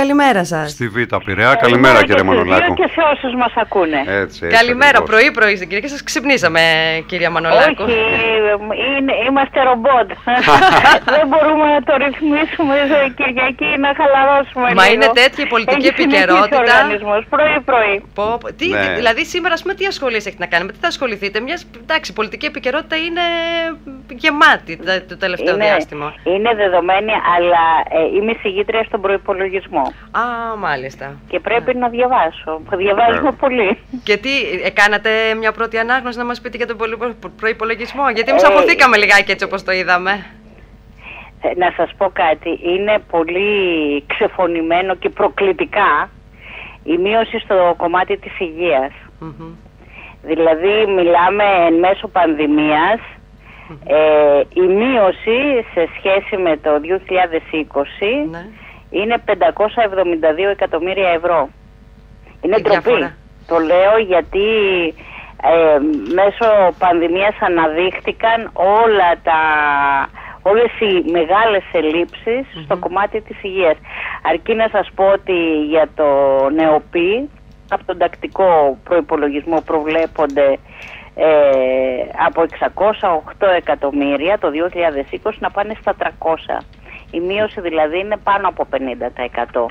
Καλημέρα σας. Στη Β' Πειραιά. Καλημέρα, κύριε Μανολάκο. Και σε όσους μας ακούνε. Έτσι, Καλημέρα, πρωί-πρωί στην κυρία. Σας ξυπνήσαμε, κυρία Μανολάκο. Όχι, είναι, είμαστε ρομπότ. Δεν μπορούμε να το ρυθμίσουμε Κυριακή να χαλαρώσουμε. Μα είναι τέτοια η πολιτική Έχει επικαιρότητα. οργανισμός πρωί-πρωί. Πω, πω. Τι, Ναι. τι- δηλαδή σήμερα, ας πούμε, τι ασχολίες έχετε να κάνετε, με τι θα ασχοληθείτε. Μιας εντάξει, η πολιτική επικαιρότητα είναι γεμάτη τα- το τελευταίο Είναι, διάστημα. είναι δεδομένη, αλλά ε, είμαι συγγήτρια στον προπολογισμό Α, μάλιστα. και πρέπει να διαβάσω. Διαβάζουμε Ναι. πολύ. Και τι, ε, κάνατε μια πρώτη ανάγνωση να μας πείτε για τον προπολογισμό, γιατί εμείς Ε, αποθήκαμε λιγάκι έτσι όπως το είδαμε; Ε, Να σας πω κάτι, είναι πολύ ξεφωνημένο και προκλητικά η μείωση στο κομμάτι της υγείας. Μμμ. Δηλαδή μιλάμε εν μέσω πανδημίας, ε, η μείωση σε σχέση με το 2020 Ναι. είναι 572 εκατομμύρια ευρώ. Είναι Η ντροπή. διαφορά. Το λέω γιατί ε, μέσω πανδημίας αναδείχτηκαν όλα τα, όλες οι μεγάλες ελλείψεις στο κομμάτι της υγείας. Αρκεί να σας πω ότι για το ΝΕΟΠΗ από τον τακτικό προϋπολογισμό προβλέπονται ε, από 608 εκατομμύρια το 2020 να πάνε στα 300. Η μείωση δηλαδή είναι πάνω από 50%.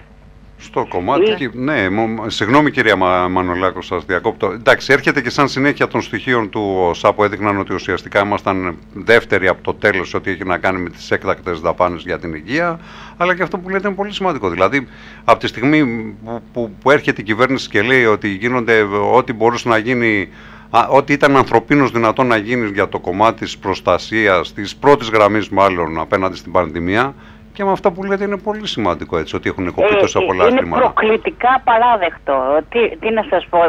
Στο κομμάτι. Ή- και- Ναι, μο- συγγνώμη κυρία Μα, Μανολάκο, σας διακόπτω. Εντάξει, έρχεται και σαν συνέχεια των στοιχείων του ΟΣΑ που έδειχναν ότι ουσιαστικά ήμασταν δεύτεροι από το τέλος ό,τι έχει να κάνει με τις έκτακτες δαπάνες για την υγεία. Αλλά και αυτό που λέτε είναι πολύ σημαντικό. Δηλαδή, από τη στιγμή που, που, που έρχεται η κυβέρνηση και λέει ότι γίνονται ό,τι μπορούσε να γίνει. Α, ό,τι ήταν ανθρωπίνως δυνατόν να γίνεις για το κομμάτι της προστασίας, της πρώτης γραμμής μάλλον απέναντι στην πανδημία και με αυτά που λέτε είναι πολύ σημαντικό έτσι, ότι έχουν κοπεί τόσα πολλά Ε, είναι χρήματα. προκλητικά παράδεκτο. Τι, τι να σας πω,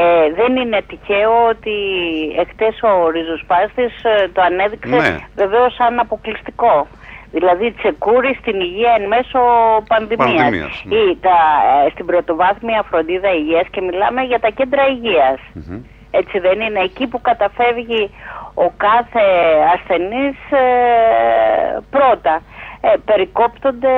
ε, δεν είναι τυχαίο ότι εχθές ο Ριζοσπάστης ε, το ανέδειξε Ναι. βεβαίως σαν αποκλειστικό. Δηλαδή τσεκούρι στην υγεία εν μέσω πανδημίας. Πανδημίας, ναι. Ή τα, ε, στην πρωτοβάθμια φροντίδα υγείας και μιλάμε για τα κέντρα υγείας. Μμμ. Έτσι δεν είναι; Εκεί που καταφεύγει ο κάθε ασθενής ε, πρώτα. Ε, περικόπτονται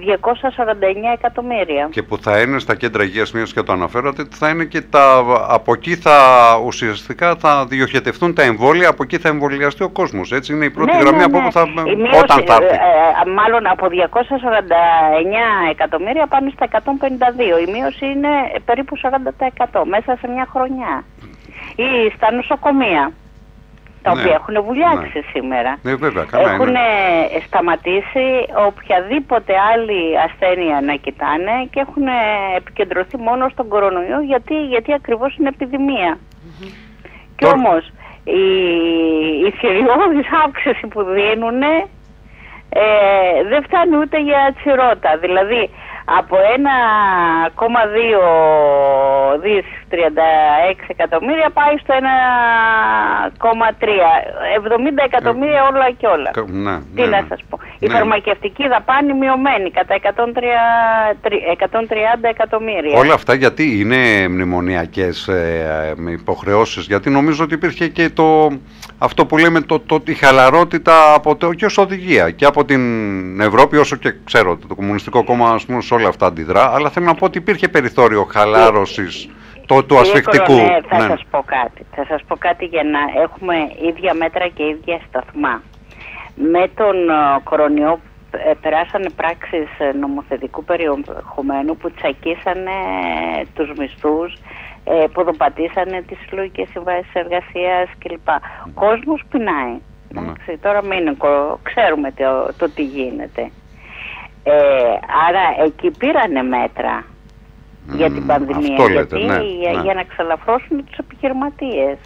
249 εκατομμύρια. Και που θα είναι στα κέντρα υγείας, μιας και το αναφέρατε, θα είναι και τα, από εκεί θα ουσιαστικά θα διοχετευτούν τα εμβόλια, από εκεί θα εμβολιαστεί ο κόσμος. Έτσι είναι η πρώτη Ναι, γραμμή ναι, από ναι. όπου θα, Η μείωση, όταν θα έρθει. ε, ε, μάλλον από 249 εκατομμύρια πάνω στα 152. Η μείωση είναι περίπου 40% μέσα σε μια χρονιά. Ή στα νοσοκομεία, τα Ναι, οποία έχουν βουλιάξει ναι. σήμερα. Ναι, βέβαια, καλά Έχουν είναι. σταματήσει οποιαδήποτε άλλη ασθένεια να κοιτάνε και έχουν επικεντρωθεί μόνο στον κορονοϊό γιατί, γιατί ακριβώς είναι επιδημία. Και Τώρα- όμως η, η θηριώδης αύξηση που δίνουν ε, δεν φτάνει ούτε για τσιρότα. Δηλαδή από 1,2 δις 36 εκατομμύρια πάει στο 1,3. 70 εκατομμύρια όλα και όλα. Κα- Ναι, Τι ναι, να ναι. σας πω. Η Ναι. φαρμακευτική δαπάνη μειωμένη κατά 130, 130 εκατομμύρια. Όλα αυτά γιατί είναι μνημονιακές ε, ε, υποχρεώσεις, γιατί νομίζω ότι υπήρχε και το, αυτό που λέμε το, το, η χαλαρότητα από το, και ως οδηγία και από την Ευρώπη όσο και ξέρω ότι το Κομμουνιστικό Κόμμα ας πούμε, σε όλα αυτά αντιδρά, αλλά θέλω να πω ότι υπήρχε περιθώριο χαλάρωσης το, του Κύριε ασφικτικού. Κορονέ, θα Ναι. σας πω κάτι. Θα σας πω κάτι για να έχουμε ίδια μέτρα και ίδια σταθμά. Με τον ε, κορονοϊό ε, περάσανε πράξεις ε, νομοθετικού περιεχομένου που τσακίσανε ε, τους μισθούς, ε, ποδοπατήσανε τις συλλογικές συμβάσεις εργασίας κλπ. Ο κόσμος πεινάει. Ναι. Εντάξει, τώρα μην κο- ξέρουμε το, το τι γίνεται. Ε, άρα εκεί πήρανε μέτρα για την Μμμ, πανδημία. αυτό λέτε, γιατί ναι, για, ναι. για να ξαλαφρώσουν τους επιχειρηματίες.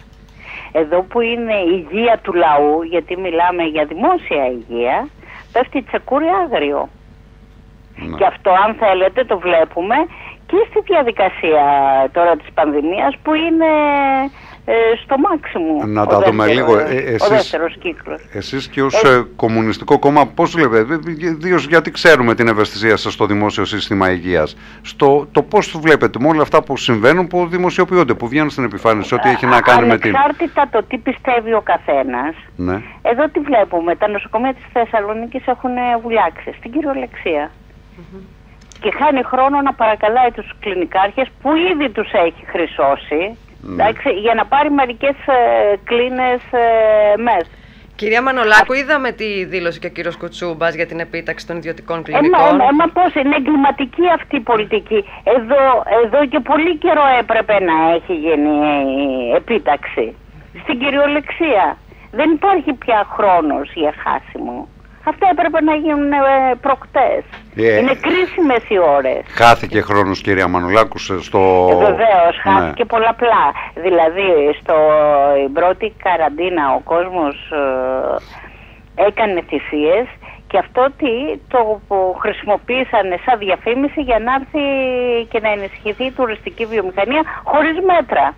Εδώ που είναι η υγεία του λαού, γιατί μιλάμε για δημόσια υγεία, πέφτει τσεκούρι άγριο. Ναι. Και αυτό αν θέλετε το βλέπουμε και στη διαδικασία τώρα της πανδημίας που είναι ε, στο μάξιμο. Να ο τα δούμε δεύτερος- λίγο. Ε, ε, Ο εσείς- δεύτερος κύκλος. Εσείς και ως ε, κομμουνιστικό κόμμα πώς βλέπετε, ιδίως γιατί ξέρουμε την ευαισθησία σας στο δημόσιο σύστημα υγείας, στο, το πώς βλέπετε με όλα αυτά που συμβαίνουν, που δημοσιοποιούνται, που βγαίνουν στην επιφάνεια, σε ό,τι έχει να κάνει με την... Ανεξάρτητα το τι πιστεύει ο καθένας, Ναι. Εδώ τι βλέπουμε, τα νοσοκομεία της Θεσσαλονίκης έχουν βουλιάξει στην κυριολεξία. και χάνει χρόνο να παρακαλάει τους κλινικάρχες που ήδη τους έχει χρυσώσει Ναι. Εντάξει, για να πάρει μερικές ε, κλίνες ε, μες. Κυρία Μανολάκου, είδαμε τη δήλωση και ο κύριος Κουτσούμπας για την επίταξη των ιδιωτικών Ε, κλινικών. μα, ε, μα πώς είναι εγκληματική αυτή η πολιτική. Εδώ, εδώ και πολύ καιρό έπρεπε να έχει γίνει ε, επίταξη. Στην κυριολεξία. Δεν υπάρχει πια χρόνος για χάσιμο. Αυτά έπρεπε να γίνουν ε, προκτές. Ε, Είναι κρίσιμες οι ώρες. Χάθηκε χρόνος κυρία Μανολάκου σε- στο... Ε, Βεβαίως, Ναι. χάθηκε πολλαπλά. Δηλαδή, στο η πρώτη καραντίνα ο κόσμος ε, έκανε θυσίες και αυτό τι το που χρησιμοποίησαν σαν διαφήμιση για να έρθει και να ενισχυθεί η τουριστική βιομηχανία χωρίς μέτρα.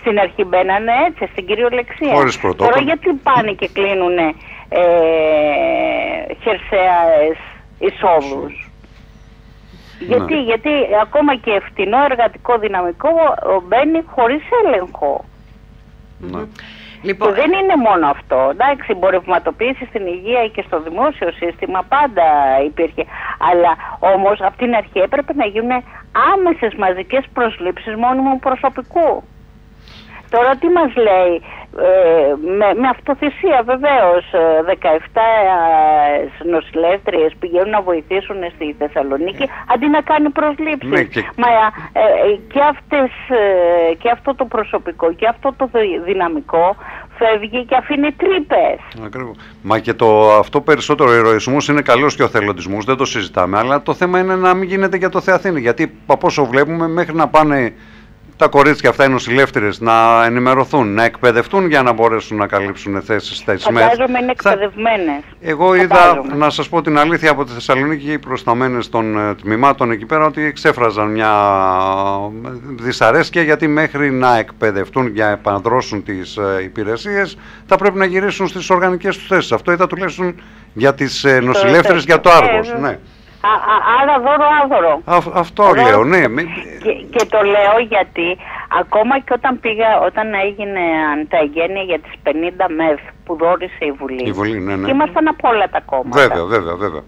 Στην αρχή μπαίνανε έτσι, στην κυριολεξία. Χωρίς πρωτόκολλο. Τώρα γιατί πάνε και κλείνουν ε, χερσαίες εισόδους; Γιατί, Ναι. γιατί ακόμα και φτηνό εργατικό δυναμικό ο, μπαίνει χωρίς έλεγχο. Ναι. Λοιπόν, Και δεν είναι μόνο αυτό. Εντάξει, εμπορευματοποίηση στην υγεία και στο δημόσιο σύστημα πάντα υπήρχε. Αλλά όμως από την αρχή έπρεπε να γίνουν άμεσες μαζικές προσλήψεις μόνιμου προσωπικού. Τώρα τι μας λέει, ε, με, με αυτοθυσία βεβαίως, ε, 17 ε, νοσηλεύτριες πηγαίνουν να βοηθήσουν στη Θεσσαλονίκη αντί να κάνει προσλήψεις. Ναι, και- Μα ε, ε, και, αυτές, ε, και αυτό το προσωπικό και αυτό το δι- δυναμικό φεύγει και αφήνει τρύπες. Ακριβώς. Μα και το, αυτό περισσότερο ο ηρωισμός είναι καλός και ο θελοντισμός, δεν το συζητάμε, αλλά το θέμα είναι να μην γίνεται για το Θεαθήνη, γιατί από όσο βλέπουμε μέχρι να πάνε τα κορίτσια αυτά οι νοσηλεύτηρες να ενημερωθούν, να εκπαιδευτούν για να μπορέσουν να καλύψουν θέσεις στα ΙΣΜΕΘ. Φαντάζομαι είναι θα- εκπαιδευμένες. Εγώ είδα, Φαντάζομαι. να σας πω την αλήθεια, από τη Θεσσαλονίκη οι προσταμένες των ε, τμήματων εκεί πέρα ότι εξέφραζαν μια ε, δυσαρέσκεια γιατί μέχρι να εκπαιδευτούν για να επανδρώσουν τις ε, υπηρεσίες θα πρέπει να γυρίσουν στις οργανικές τους θέσεις. Αυτό είδα τουλάχιστον για τις ε, νοσηλεύτρες για το Ε, Άργος. βέβαια. Ναι. Α, α, άρα δώρο άδωρο. Α- αυτό Ωραία. λέω, ναι. Μη- Και, και το λέω γιατί ακόμα και όταν πήγα, όταν έγινε τα εγγένεια για τις 50 ΜΕΘ που δόρισε η Βουλή. Η Βουλή, ναι, ναι. Και ήμασταν από όλα τα κόμματα. Βέβαια, βέβαια, βέβαια.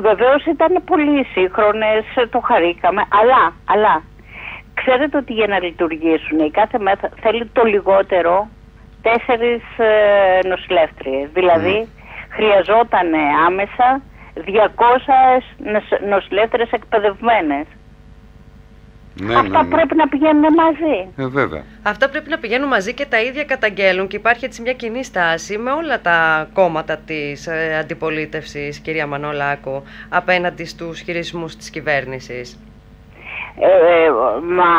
Βεβαίως ήταν πολύ σύγχρονες, το χαρήκαμε, αλλά, αλλά ξέρετε ότι για να λειτουργήσουν η κάθε ΜΕΘ θέλει το λιγότερο τέσσερις ε, νοσηλεύτριες. Δηλαδή χρειαζόταν άμεσα 200 νοσ- νοσηλεύτριες εκπαιδευμένες. Ναι, Αυτά ναι, ναι. πρέπει να πηγαίνουν μαζί. Ε, βέβαια. Αυτά πρέπει να πηγαίνουν μαζί και τα ίδια καταγγέλουν και υπάρχει έτσι μια κοινή στάση με όλα τα κόμματα της ε, αντιπολίτευσης, κυρία Μανολάκου, απέναντι στους χειρισμούς της κυβέρνησης. Ε, ε, μα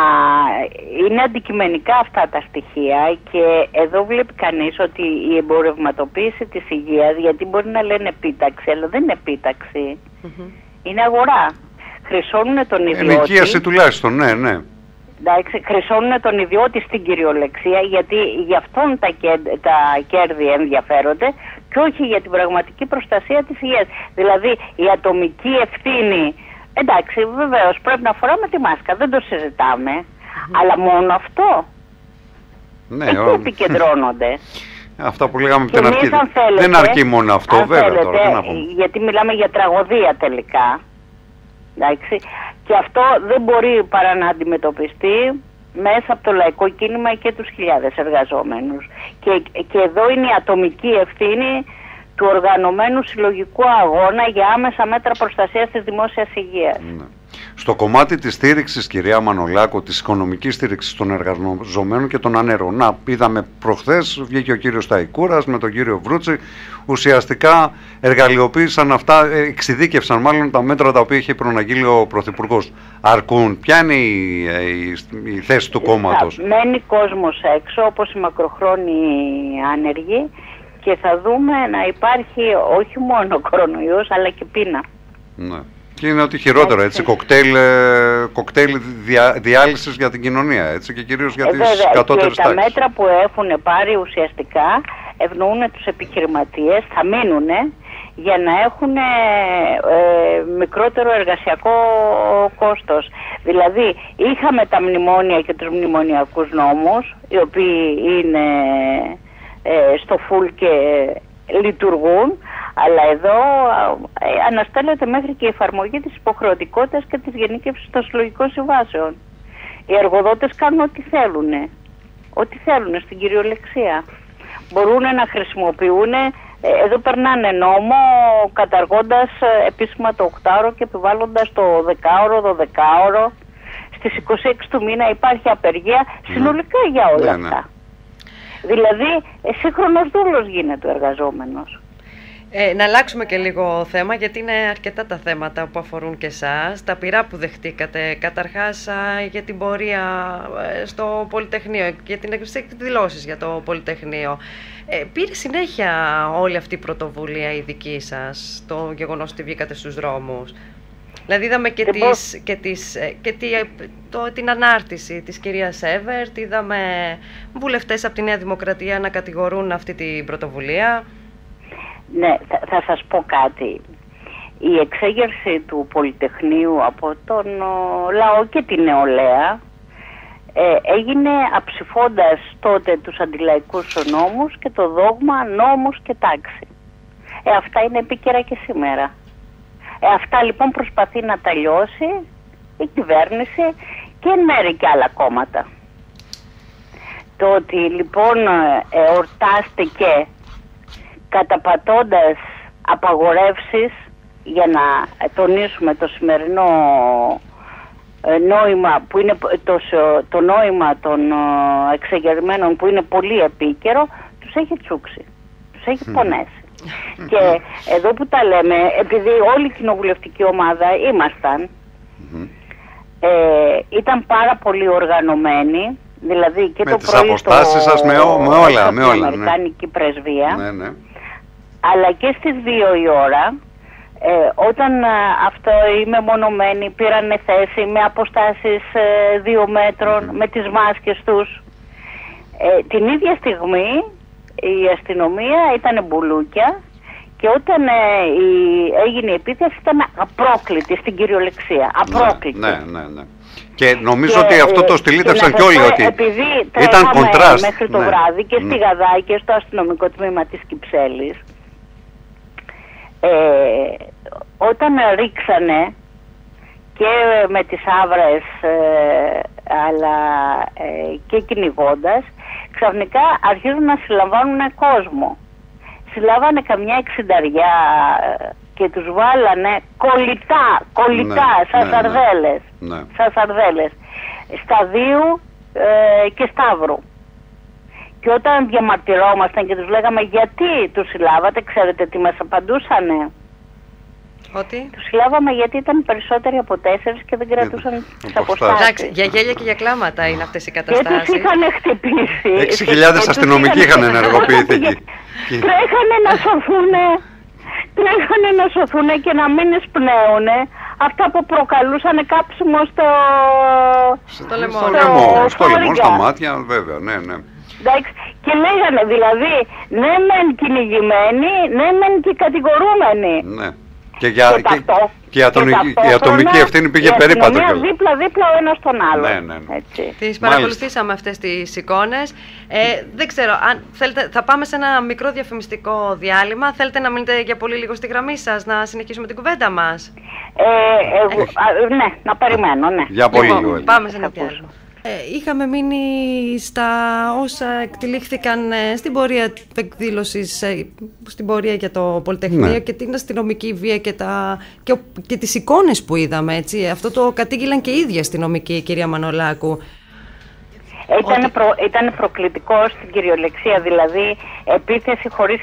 είναι αντικειμενικά αυτά τα στοιχεία και εδώ βλέπει κανείς ότι η εμπορευματοποίηση της υγείας, γιατί μπορεί να λένε επίταξη, αλλά δεν είναι επίταξη, είναι αγορά. Χρυσώνουν τον ιδιώτη. Ενοικίαση τουλάχιστον, ναι, ναι. Εντάξει, χρυσώνουν τον ιδιώτη στην κυριολεξία γιατί γι' αυτόν τα, κέρ- τα κέρδη ενδιαφέρονται και όχι για την πραγματική προστασία της υγείας. Δηλαδή η ατομική ευθύνη, εντάξει βεβαίως πρέπει να φοράμε τη μάσκα, δεν το συζητάμε, αλλά μόνο αυτό. ναι Εκεί ο- επικεντρώνονται. Αυτά που λέγαμε από Και την εμείς, αρχή. αν θέλετε, Δεν αρκεί μόνο αυτό, αν βέβαια θέλετε, τώρα. Τι να πούμε. γιατί μιλάμε για τραγωδία τελικά. Εντάξει. Και αυτό δεν μπορεί παρά να αντιμετωπιστεί μέσα από το λαϊκό κίνημα και τους χιλιάδες εργαζόμενους. Και, και εδώ είναι η ατομική ευθύνη του οργανωμένου συλλογικού αγώνα για άμεσα μέτρα προστασίας της δημόσιας υγείας. Ναι. Στο κομμάτι της στήριξης, κυρία Μανολάκο, της οικονομικής στήριξης των εργαζομένων και των ανέρων. Να, είδαμε προχθές, βγήκε ο κύριος Ταϊκούρας με τον κύριο Βρούτσι, ουσιαστικά εργαλειοποίησαν αυτά, ε, εξειδίκευσαν μάλλον τα μέτρα τα οποία είχε προναγγείλει ο Πρωθυπουργός. Αρκούν. Ποια είναι η, ε, η, η θέση του κόμματος; Θα μένει κόσμος έξω όπως οι μακροχρόνιοι άνεργοι και θα δούμε να υπάρχει όχι μόνο κορονοϊός αλλά και πείνα. Ναι. Και είναι ότι χειρότερο, έτσι, Έτσι. κοκτέιλ, ε, κοκτέιλ δια, διάλυσης για την κοινωνία, έτσι, και κυρίως για Ε, τις βέβαια, κατώτερες και τα τάξεις. μέτρα που έχουν πάρει ουσιαστικά ευνοούν τους επιχειρηματίες, θα μείνουν για να έχουν ε, μικρότερο εργασιακό κόστος. Δηλαδή είχαμε τα μνημόνια και τους μνημονιακούς νόμους οι οποίοι είναι ε, στο φουλ και λειτουργούν Αλλά εδώ ε, αναστέλλεται μέχρι και η εφαρμογή της υποχρεωτικότητας και της γενίκευσης των συλλογικών συμβάσεων. Οι εργοδότες κάνουν ό,τι θέλουν. Ό,τι θέλουν στην κυριολεξία. Μπορούν να χρησιμοποιούν, ε, εδώ περνάνε νόμο καταργώντας ε, επίσημα το 8ωρο και επιβάλλοντας το 10ωρο, το 12ωρο. Στις 26 του μήνα υπάρχει απεργία ναι. συνολικά για όλα ναι, αυτά. Δηλαδή, σύγχρονος δούλος γίνεται ο εργαζόμενος. Ε, να αλλάξουμε και λίγο θέμα, γιατί είναι αρκετά τα θέματα που αφορούν και εσάς. Τα πειρά που δεχτήκατε, καταρχάς για την πορεία ε, στο Πολυτεχνείο, για την εκδηλώσει για το Πολυτεχνείο. Ε, πήρε συνέχεια όλη αυτή η πρωτοβουλία η δική σας, το γεγονός ότι βγήκατε στους δρόμους; Δηλαδή είδαμε και, τις, και, τις, ε, και τη, το, την ανάρτηση της κυρίας Εύερτ, είδαμε βουλευτές από τη Νέα Δημοκρατία να κατηγορούν αυτή την πρωτοβουλία. Ναι, θα, θα σας πω κάτι. Η εξέγερση του Πολυτεχνείου από τον λαό και την νεολαία ε, έγινε αψηφώντας τότε τους αντιλαϊκούς νόμους και το δόγμα νόμους και τάξη. Ε, αυτά είναι επίκαιρα και σήμερα. Ε, αυτά λοιπόν προσπαθεί να τα λιώσει η κυβέρνηση και εν μέρει και άλλα κόμματα. Το ότι λοιπόν εορτάστηκε καταπατώντας απαγορεύσεις για να τονίσουμε το σημερινό ε, νόημα που είναι το, το νόημα των ε, εξεγερμένων που είναι πολύ επίκαιρο τους έχει τσούξει, τους έχει πονέσει. Και εδώ που τα λέμε, επειδή όλη η κοινοβουλευτική ομάδα ε, ήταν πάρα πολύ οργανωμένοι, δηλαδή και με το τις πρωί στο, σας, με, με όλα, με όλα, ναι. Αμερικάνικη πρεσβεία, ναι, ναι. αλλά και στις δύο η ώρα, ε, όταν ε, αυτό οι μεμονωμένοι πήραν θέση με αποστάσεις ε, δύο μέτρων, με τις μάσκες τους, ε, την ίδια στιγμή η αστυνομία ήταν μπουλούκια και όταν η, έγινε η επίθεση ήταν απρόκλητη στην κυριολεξία. Ναι, απρόκλητη. Ναι, ναι, ναι. Και νομίζω ότι αυτό το στυλίτευσαν και όλοι ότι ήταν κοντράστ. μέχρι το βράδυ και στη Γαδά και στο αστυνομικό τμήμα της Κυψέλης ε, όταν ρίξανε και με τις άβρες ε, αλλά ε, και κυνηγώντας, ξαφνικά αρχίζουν να συλλαμβάνουν κόσμο. Συλλάβανε καμιά εξινταριά ε, και τους βάλανε κολλητά, κολλητά, ναι, σαν ναι, σαρδέλες, ναι. σαν σαρδέλες, σταδίου ε, και σταύρου. Και όταν διαμαρτυρόμασταν και τους λέγαμε γιατί τους συλλάβατε, ξέρετε τι μας απαντούσανε; Ότι; Τους συλλάβαμε γιατί ήταν περισσότεροι από τέσσερις και δεν κρατούσαν τις αποστάσεις. Εντάξει, για γέλια και για κλάματα είναι αυτές οι καταστάσεις. Και τους είχαν χτυπήσει. 6.000 αστυνομικοί είχαν ενεργοποιηθεί εκεί. Τρέχανε να σωθούν, τρέχανε να σωθούν και να μην εισπνέουν αυτά που προκαλούσαν κάψιμο στο... Στο λαιμό. Στο λαιμό, στο λαιμό, στα μάτια, βέβαια, ναι, ναι. Εντάξει, και λέγανε δηλαδή, ναι μεν κυνηγημένοι, ναι μεν και κατηγορούμενοι. Ναι. Και, για, και, και, και η ατομική ευθύνη πήγε περίπατο. Ναι, δίπλα-δίπλα ο ένας τον άλλο. Ναι, ναι, ναι. Τις παρακολουθήσαμε αυτές τις εικόνες. Ε, δεν ξέρω, αν θέλετε, θα πάμε σε ένα μικρό διαφημιστικό διάλειμμα. Θέλετε να μείνετε για πολύ λίγο στη γραμμή σας, να συνεχίσουμε την κουβέντα μας; Ε, ε, ναι, να περιμένω, ναι. Για πολύ λοιπόν, λίγο. Πάμε σε ένα διάλειμμα. Ε, είχαμε μείνει στα όσα εκτελήχθηκαν ε, στην πορεία εκδήλωσης, ε, στην πορεία για το Πολυτεχνείο ναι. και την αστυνομική βία και, τα, και, και τις εικόνες που είδαμε. Έτσι. Αυτό το κατήγγειλαν και οι ίδιοι αστυνομικοί, η κυρία Μανολάκου. Ήταν, ότι... προ, ήταν προκλητικό στην κυριολεξία, δηλαδή επίθεση χωρίς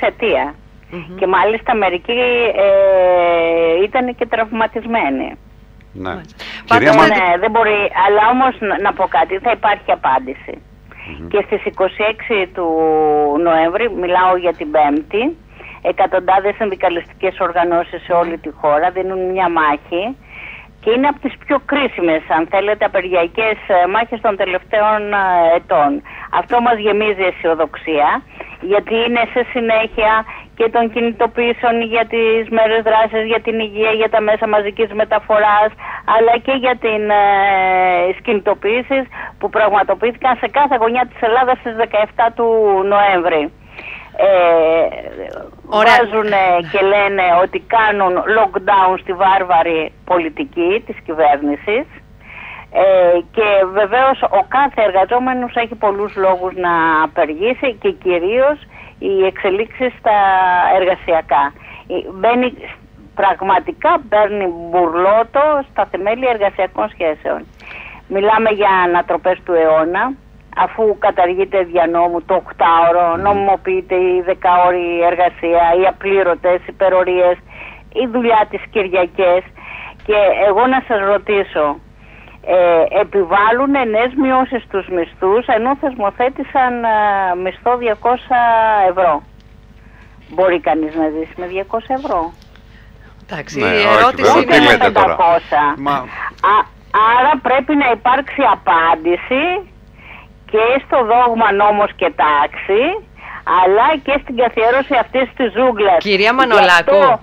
Και μάλιστα μερικοί ε, ήταν και τραυματισμένοι. Ναι. Κυρία ναι, δεν μπορεί, αλλά όμως να, πω κάτι, θα υπάρχει Και στις 26 του Νοέμβρη, μιλάω για την Πέμπτη, εκατοντάδες συνδικαλιστικές οργανώσεις σε όλη τη χώρα δίνουν μια μάχη και είναι από τις πιο κρίσιμες, αν θέλετε, απεργιακές ε, μάχες των τελευταίων ε, ετών. Αυτό μας γεμίζει αισιοδοξία, γιατί είναι σε συνέχεια και των κινητοποιήσεων για τις μέρες δράσης, για την υγεία, για τα μέσα μαζικής μεταφοράς, αλλά και για την ε, που πραγματοποιήθηκαν σε κάθε γωνιά της Ελλάδας στις 17 του Νοέμβρη. Ε, βάζουν και λένε ότι κάνουν lockdown στη βάρβαρη πολιτική της κυβέρνησης ε, και βεβαίως ο κάθε εργαζόμενος έχει πολλούς λόγους να απεργήσει και κυρίως οι εξελίξεις στα εργασιακά. Μπαίνει, πραγματικά παίρνει μπουρλότο στα θεμέλια εργασιακών σχέσεων. Μιλάμε για ανατροπές του αιώνα, αφού καταργείται δια νόμου το 8ωρο, νομιμοποιείται η 10ωρη εργασία, οι απλήρωτες, οι υπερορίες, η δουλειά της Κυριακές και εγώ να σας ρωτήσω, ε, επιβάλλουν νέες μειώσεις στους μισθούς ενώ θεσμοθέτησαν ε, μισθό 200 ευρώ; Μπορεί κανείς να ζήσει με 200 ευρώ; Εντάξει, ναι, η ερώτηση είναι 500. Μα... άρα πρέπει να υπάρξει απάντηση και στο δόγμα νόμος και τάξη αλλά και στην καθιέρωση αυτής της ζούγκλας. Κυρία Μανολάκου. Γι' αυτό,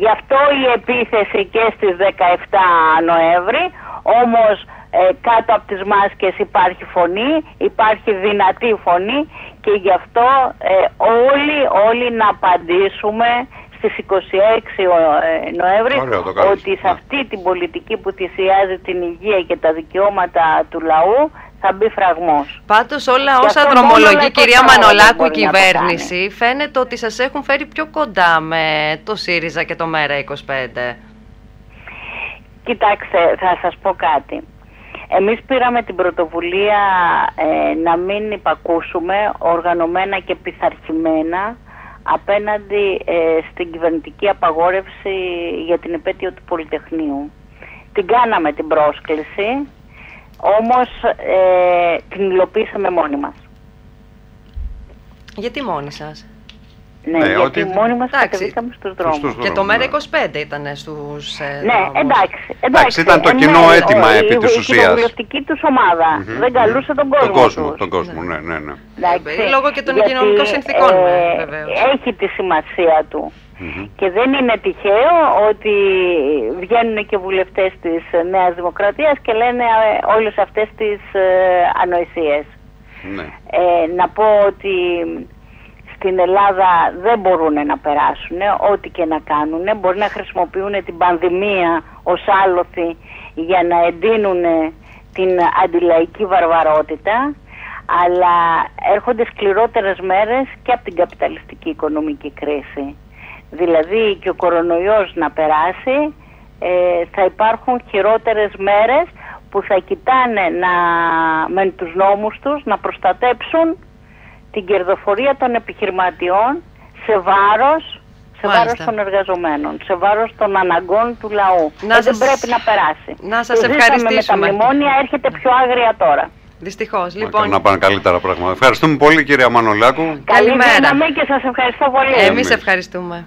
γι αυτό η επίθεση και στις 17 Νοέμβρη όμως ε, κάτω από τις μάσκες υπάρχει φωνή, υπάρχει δυνατή φωνή και γι' αυτό ε, όλοι, όλοι να απαντήσουμε στις 26 ε, Νοέμβρη ότι σε αυτή την πολιτική που θυσιάζει την υγεία και τα δικαιώματα του λαού θα μπει φραγμός. Πάντως όλα όσα δρομολογεί κυρία Μανολάκου η κυβέρνηση φαίνεται ότι σας έχουν φέρει πιο κοντά με το ΣΥΡΙΖΑ και το ΜΕΡΑ25. Κοιτάξτε, θα σας πω κάτι. Εμείς πήραμε την πρωτοβουλία ε, να μην υπακούσουμε οργανωμένα και πειθαρχημένα απέναντι ε, στην κυβερνητική απαγόρευση για την επέτειο του Πολυτεχνείου. Την κάναμε την πρόσκληση, όμως ε, την υλοποίησαμε μόνοι μας. Γιατί μόνοι σας; Ναι, ναι, γιατί ότι... μόνοι μας κατεβήκαμε στους δρόμους. και το ΜΕΡΑ 25 ήταν στους ε, Ναι, εντάξει, εντάξει. ήταν το ε, κοινό ναι, αίτημα ο, επί της ουσίας. Η κοινοβουλευτική τους ομάδα mm-hmm, δεν καλούσε τον κόσμο Τον κόσμο, τον κόσμο, ναι, ναι, ναι. Εντάξει, Λόγω και των κοινωνικών συνθήκων, ε, βεβαίως. Έχει τη σημασία του. Mm-hmm. Και δεν είναι τυχαίο ότι βγαίνουν και βουλευτές της Νέας Δημοκρατίας και λένε ε, όλες αυτές τις ε, ανοησίες. Ναι. Ε, να πω ότι στην Ελλάδα δεν μπορούν να περάσουν ό,τι και να κάνουν. Μπορεί να χρησιμοποιούν την πανδημία ως άλοθη για να εντείνουν την αντιλαϊκή βαρβαρότητα αλλά έρχονται σκληρότερες μέρες και από την καπιταλιστική οικονομική κρίση. Δηλαδή και ο κορονοϊός να περάσει ε, θα υπάρχουν χειρότερες μέρες που θα κοιτάνε να, με τους νόμους τους να προστατέψουν την κερδοφορία των επιχειρηματιών σε βάρος σε βάρος των εργαζομένων, σε βάρος των αναγκών του λαού. Να ε, σας... Δεν πρέπει να περάσει. Να σας ευχαριστήσουμε. με τα μνημόνια έρχεται πιο άγρια τώρα. Δυστυχώς. Λοιπόν... Να πάνε καλύτερα πράγματα. Ευχαριστούμε πολύ κυρία Μανολάκου. Καλημέρα. Καλή και σας ευχαριστώ πολύ. Εμείς ευχαριστούμε.